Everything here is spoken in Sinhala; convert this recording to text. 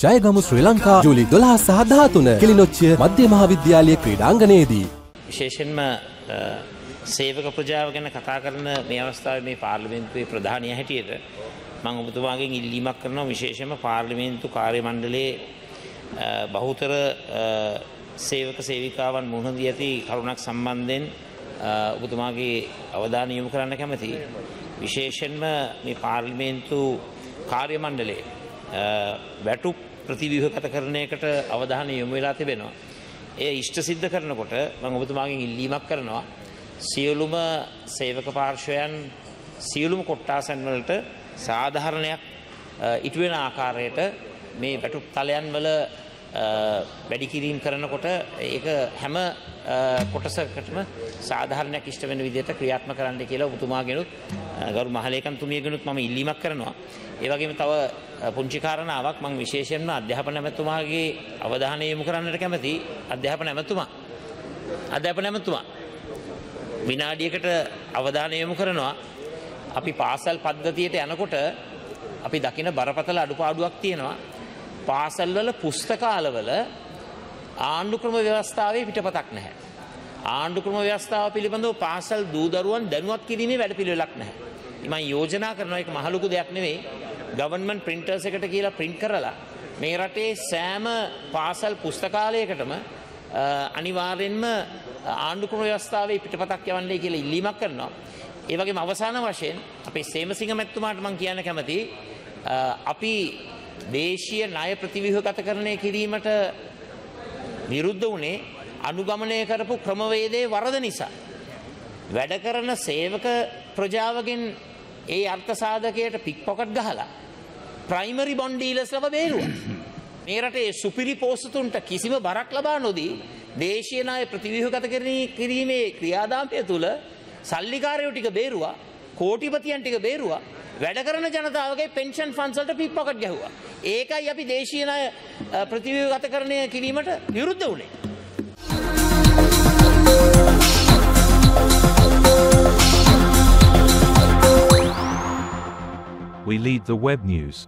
ජයගමු ශ්‍රී ලංකා ජූලි 12 සහ 13 කිලිනොච්චිය මධ්‍ය මහාවිද්‍යාලයේ ක්‍රීඩාංගණයේදී විශේෂෙන්ම අ, සේවක ප්‍රජාව ගැන කතා කරන මේ අවස්ථාවේ මේ පාර්ලිමේන්තුවේ ප්‍රධානය හැටියට මම ඔබතුමාගෙන් ඉල්ලීමක් කරනවා විශේෂයෙන්ම පාර්ලිමේන්තු කාර්ය මණ්ඩලයේ අ, බහුතර අ, සේවක සේවිකාවන් මුහුණ දී ඇති කරුණක් සම්බන්ධයෙන් අ, ඔබතුමාගේ අවධානය යොමු කරන්න කැමතියි. විශේෂයෙන්ම මේ පාර්ලිමේන්තු කාර්ය මණ්ඩලයේ අ, වැටුප් ප්‍රතිව්‍යුහගත කරණයකට අවධානය යොමු වෙලා තිබෙනවා. එය ඉෂ්ට සිද්ධ කරනකොට මම ඔබතුමාගෙන් ඉල්ලීමක් කරනවා සියලුම සේවක පාර්ශවයන් සියලුම කොට්ටාසන් වලට සාධාරණයක් අ, ඉටු වෙන ආකාරයට මේ වැටුප් තලයන් වල අ, වැඩි කිරීම කරනකොට ඒක හැම අ, කොටසකටම සාධාරණයක් ඉෂ්ට වෙන විදිහට ක්‍රියාත්මක කරන්න කියලා ඔබතුමාගෙනුත් අ, ගරු මහලේකම්තුමියගෙනුත් මම ඉල්ලීමක් කරනවා. ඒ වගේම තව අ, පුංචි කාරණාවක් මම විශේෂයෙන්ම අධ්‍යාපන ඇමතුමාගේ අවධානය යොමු කරන්නට කැමති අධ්‍යාපන ඇමතුමා. අධ්‍යාපන ඇමතුමා විනාඩියකට අවධානය යොමු කරනවා අපි පාසල් පද්ධතියට යනකොට අපි දකින බරපතල අඩුපාඩුවක් තියෙනවා පාසල්වල පුස්තකාලවල ආණ්ඩුක්‍රම ව්‍යවස්ථාවේ පිටපතක් නැහැ. ආණ්ඩුක්‍රම ව්‍යවස්ථාව පිළිබඳව පාසල් දූදරුවන් දැනුවත් කිරීමේ වැඩ පිළිවෙලක් නැහැ. මම යෝජනා කරනවා එක මහලුකු දෙයක් නෙවෙයි ගවර්න්මන්ට් ප්‍රින්ටර්ස් එකට කියලා ප්‍රින්ට් කරලා මේ රටේ සෑම පාසල් පුස්තකාලයකටම අ, අනිවාර්යෙන්ම ආණ්ඩුක්‍රම ව්‍යවස්ථාවේ පිටපතක් යවන්නේ කියලා ඉල්ලීමක් කරනවා. ඒ වගේම අවසාන වශයෙන් අපේ සේමසිංහ මැතිතුමාට මම කියන්න කැමතියි අ, අපි දේශීය ණය ප්‍රතිව්‍යුහගතකරණය කිරීමට විරුද්ධ වුණේ අනුගමනය කරපු ක්‍රමවේදයේ වරද නිසා. වැඩ කරන සේවක ප්‍රජාවගෙන් ඒ අර්ථ සාධකයට පික් පොකට් ගහලා ප්‍රයිමරි බොන්්ඩීලස්ලව බේරුව. මේ රටේ සුපිරි පෝස්තුන්ට කිසිම බරක් ලබා නොදී දේශයනය ප්‍රතිවිහගත කරණී කිරීමේ ක්‍රියාදාමය තුළ සල්ලිකාරයෝ ටික බේරුවා කෝටිපතියන් ටික බේරුවා වැඩ කරන ජනතාවගේ පෙන්ෂන් ෆන්සල්ට පික් පොකට් ගැහවා. ඒකයි අපි දේශීයනය ප්‍රතිවියගත කරණය කිරීමට විරුද්ධ වුණේ. We lead the web news.